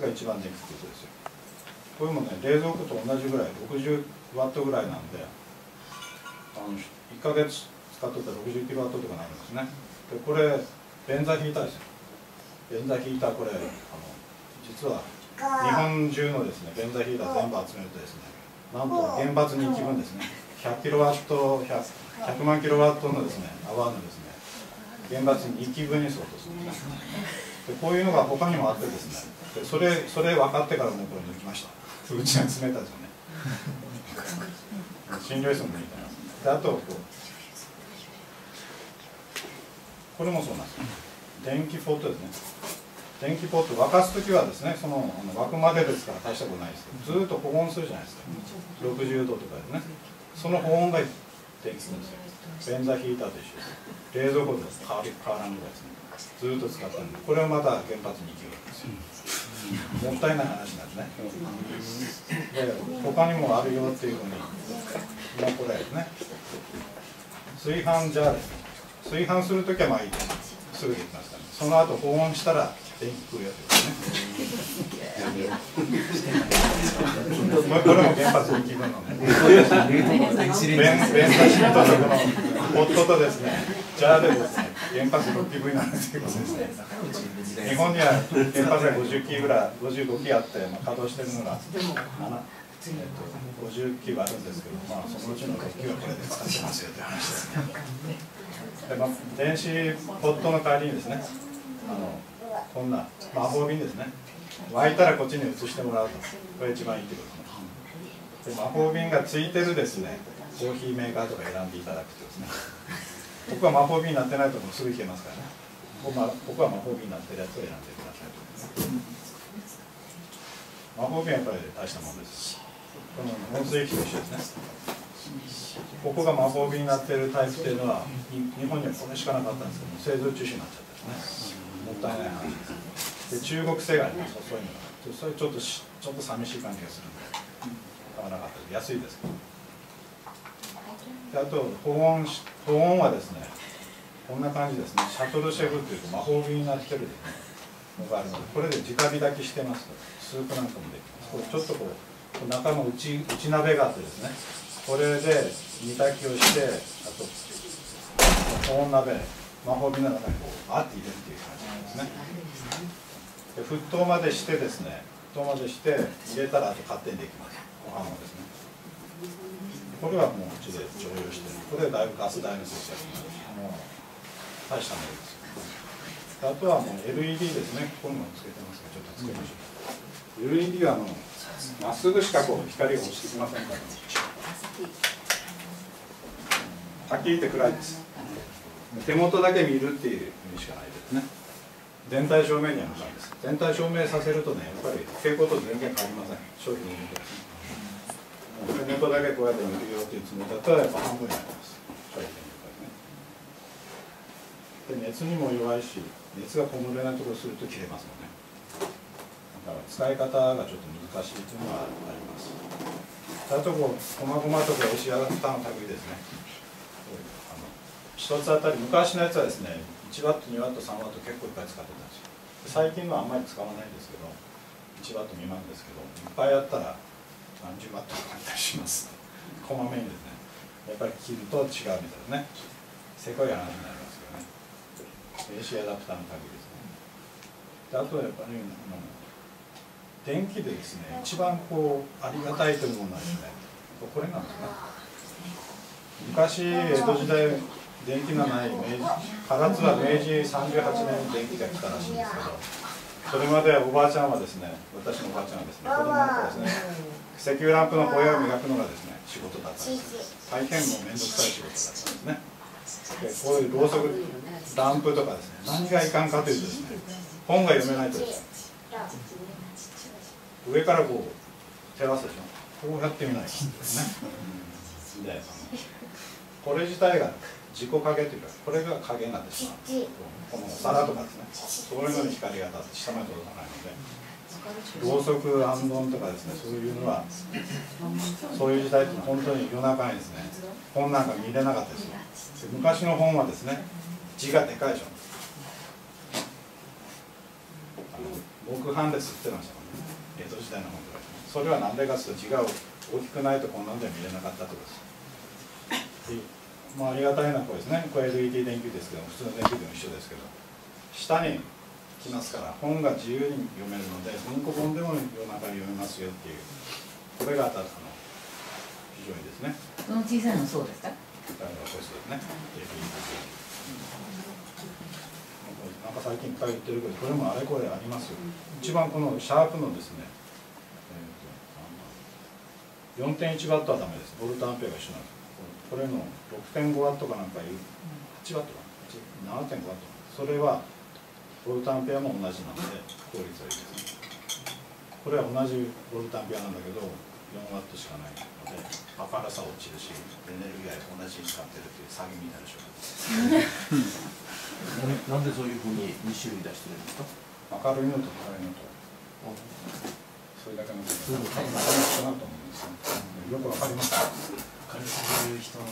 が一番電気ってことですよ。これもね冷蔵庫と同じぐらい60ワットぐらいなんであの1ヶ月使っとったら60キロワットとかなるんですね。でこれ便座ヒーターですよ。便座ヒーターこれあの実は日本中のですね便座ヒーター全部集めるとですねなんと原発に1基分ですね。100キロワット 100, 100万キロワットのですね泡のですね原発に1基分に相当するんですでこういうのが他にもあってですねでそれそれ分かってからもうこれ抜きました。うちが詰めたん ですよね診療室も抜いたであとこうこれもそうなんです。電気ポットですね。電気ポット沸かす時はですねそのあの沸くまでですから大したことないですけどずっと保温するじゃないですか。60度とかですね。その保温が電気するんです。よ便座ヒーターと一緒です冷蔵庫で変わり変わらんぐらいですね。ずっと使ったんで。これはまだ原発に行きるんですよもったいない話なんですね。で他にもあるよっていうふうにもうこれですね。炊飯ジャーですね。炊飯する時はまあいいですすぐできますから、ね、その後保温したら電気来るやつですね。これも原発に気分のね。便座シートとこのポットとですねジャーでです原発6基分なんですけどね日本には原発が50基ぐらい55基あって、まあ、稼働してるのがえっと、50基はあるんですけど、まあ、そのうちの6基はこれで使ってますよという話ですね。でまあ、電子ポットの代わりにですねあのこんな魔法瓶ですね沸いたらこっちに移してもらうとこれ一番いいってことですねで魔法瓶がついてるですねコーヒーメーカーとか選んでいただくとですね僕は魔法瓶になってないところすぐいけますからね。僕は僕は魔法瓶になってるやつを選んでくださいと魔法瓶はやっぱり大したものです。この温水液と一緒ですね。ここが魔法瓶になっているタイプっていうのは日本にはこれしかなかったんですけど製造中止になっちゃったんですね。もったいない話です。で中国製があります。そういうのが。それちょっとちょっと寂しい感じがするんで。買わなかったです。安いですけど。あと保温保温はですねこんな感じですね。シャトルシェフっていう魔法瓶になってるのがあるのでこれで直火炊きしてますスープなんかもできます。これちょっとこう中の内内鍋があってですね。これで煮炊きをしてあと保温鍋魔法瓶の中にこうあって入れるっていう感じなんですね。で沸騰までしてですね沸騰までして入れたらあと勝手にできます。ご飯をですねこれはもううちで常用してるこれだいぶガス代の節約になるもう大したものですあとはもう LED ですねこういうのをつけてますがちょっとつけましょう、うん、LED はあのまっすぐしかこう光が落ちてきませんから、はっきり言って暗いです手元だけ見るっていう意味しかないですね全体照明には向かうんです全体照明させるとねやっぱり傾向と全然変わりません商品の見て手元だけこうやって見るよっていうつもりだったらやっぱ半分になります商品で熱にも弱いし熱がこもれないところすると切れますので、だから使い方がちょっと難しいというのはありますあとこうこまごまとか石アダプターの類ですねあの一つあたり昔のやつはですね1ワット2ワット3ワット結構いっぱい使ってたんですよ最近のはあんまり使わないんですけど1ワット未満ですけどいっぱいあったら何十ワットかったりします。こまめにですね。やっぱり切ると違うみたいなね。せこい話になりますけどね AC アダプターの限りですね。であとはやっぱりあの電気でですね一番こうありがたいというものはですねこれなんですね。昔江戸時代電気のない明治唐津は明治38年電気が来たらしいんですけどそれまでおばあちゃんはですね私のおばあちゃんはですね子供の頃ですね石油ランプのホヤを磨くのがですね仕事だったんです。大変もう面倒くさい仕事だったんですね。でこういうろうそくランプとかですね何がいかんかというとですね本が読めないとですね上からこう照らすでしょ。こうやってみないとですね。でこれ自体が自己影というかこれが影になってしまう皿とかですねそういうのに光が当たって下まで届かないのでろうそくあんどんとかですねそういうのはそういう時代って本当に夜中にですね本なんか見れなかったですよ。昔の本はですね字がでかいでしょ。木版で刷ってましたもんね。江戸時代の本とかそれは何でかというと字が大きくないとこんなんでは見れなかったとです。まあ、ありがたいなこれですね。これ LED 電球ですけど普通の電球でも一緒ですけど。下に来ますから本が自由に読めるので文庫本でも夜中読めますよっていうこれがあの非常にですねその小さいのそうですか？だからこれそうですね。LED なんか最近いっぱい言ってるけどこれもあれこれありますよ。一番このシャープのですね、えー、4.1ワットはダメです。ボルトアンペアが一緒なんです。これの6.5ワットかなんかいう8ワットか7.5ワット。それはボルトアンペアも同じなので効率はいいです。これは同じボルトアンペアなんだけど4ワットしかないので明るさ落ちるしエネルギーは同じに使ってるっていう詐欺みたいな状況 なんでそういうふうに2種類出してるんですか？明るいのと暗いのと。それだけのことなかなと思うんですよよくわかりますか？かりす。ぎる人もっ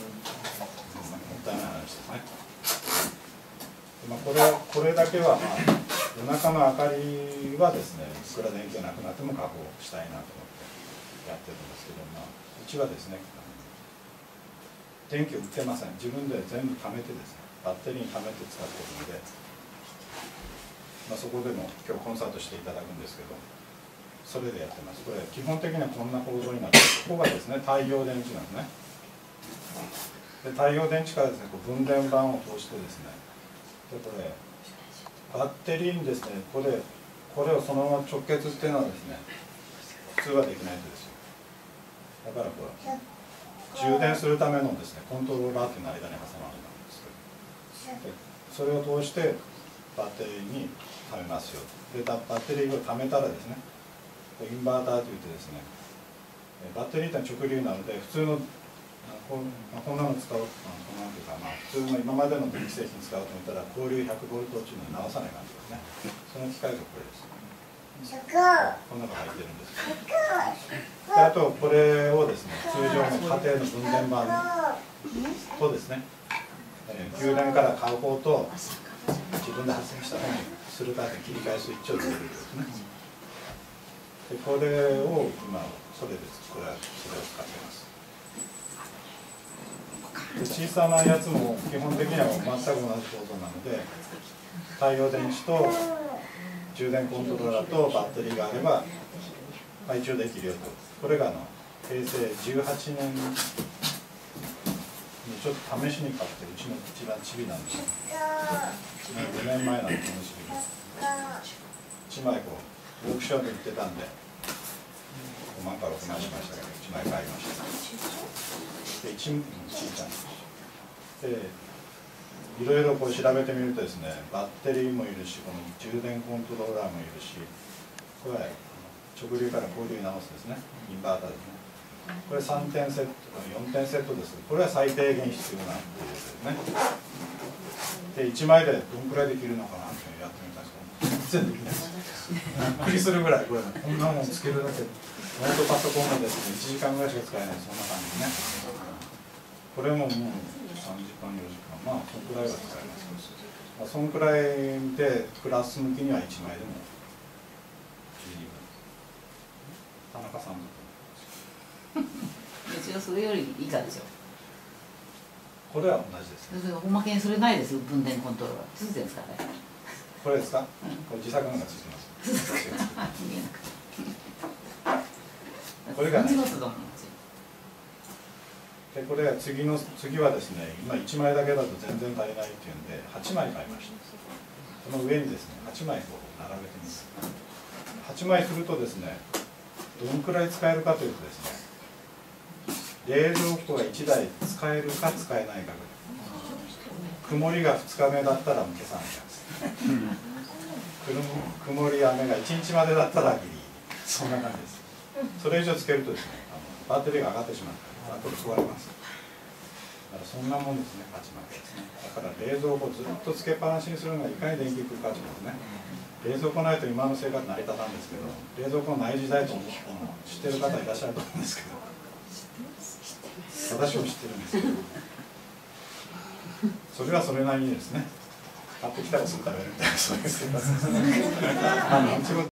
たいない話ですね。まあ、これこれだけは、まあ、夜中の明かりはですねいくら電気がなくなっても確保したいなと思ってやってるんですけど、まあ、うちはですね電気を売ってません。自分で全部貯めてですねバッテリーに貯めて使ってるので、まあ、そこでも今日コンサートしていただくんですけどそれでやってます。これ基本的にはこんな構造になってここがですね太陽電池なんですね。で太陽電池からですねこう分電盤を通してですねでこれバッテリーにですねこれこれをそのまま直結っていうのはですね普通はできないんですよ。だからこれ充電するためのですねコントローラーっていうの間に挟まるんですけどそれを通してバッテリーに貯めますよ。でバッテリーを貯めたらですねインバーターといってですねバッテリーって直流なので普通のこんこんなの使うこんなのというか、まあ、普通の今までの電気製品使おうと思ったら交流100ボルトっていうのを直さない感じですね。その機械がこれです。こんなの入ってるんです。であとこれをですね通常の家庭の分電盤とですね、牛電から買う方と自分で発電した方にするかで切り替えスイッチを入れるんですね。でこれを今それですこれそれを使ってます。小さなやつも基本的には全く同じ構造なので太陽電池と充電コントローラーとバッテリーがあれば、まあ、一応できるよと。これがあの平成18年にちょっと試しに買ってうちの一番チビなんですよ。5年前なんでこのチビで1枚こうオークションで売ってたんで5万か6万しました。けど1枚買いました。で 1, 1ちゃんでいろいろこう調べてみるとですねバッテリーもいるしこの充電コントローラーもいるしこれは直流から交流に直すですね。インバーターですね。これ3点セット4点セットです。これは最低限必要なっていうですね。で1枚でどんくらいできるのかなってやってみたんですけど全然できないです。びっくりするぐらいこれ、こんなもんつけるだけノートパソコンもですね1時間ぐらいしか使えないそんな感じねこれももう。3時間4時間まあそのくらいは使えますまあ、そのくらいでプラス向きには1枚でも十分田中さんだと思います一応それより以下でしょこれは同じです、ね、おまけにそれないです分電コントローラー。ついてるんですかねこれですか、うん、これ自作のがついてます これが、ね、でこれ次の次はですね今1枚だけだと全然足りないっていうんで8枚買いました。その上にですね8枚並べてみます。8枚するとですねどのくらい使えるかというとですね冷蔵庫が1台使えるか使えないか曇りが2日目だったらもう消さないです。曇り雨が1日までだったらギリ。そんな感じですそれ以上つけるとですねあのバッテリーが上がってしまうあと壊れます。だからそんなもんですね鉢巻きですね。だから冷蔵庫ずっとつけっぱなしにするのがいかに電気食うかってですね。冷蔵庫ないと今の生活成り立たんですけど冷蔵庫ない時代と知ってる方いらっしゃると思うんですけど。私も知ってるんですけど。それはそれなりにですね買ってきたらすぐ食べるみたいなそういう生活ですね。